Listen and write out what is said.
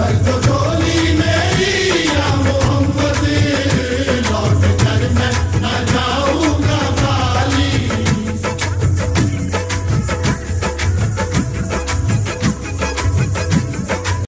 Puerto